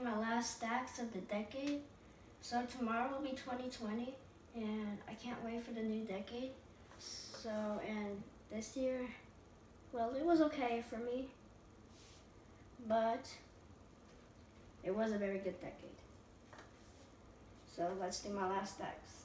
doing my last stacks of the decade. So tomorrow will be 2020 and I can't wait for the new decade. So, and this year, well, it was okay for me, but it was a very good decade. So let's do my last stacks.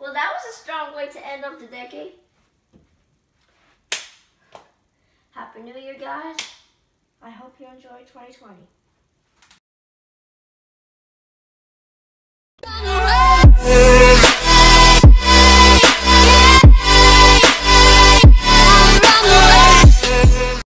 Well, that was a strong way to end up the decade. Happy New Year, guys. I hope you enjoy 2020.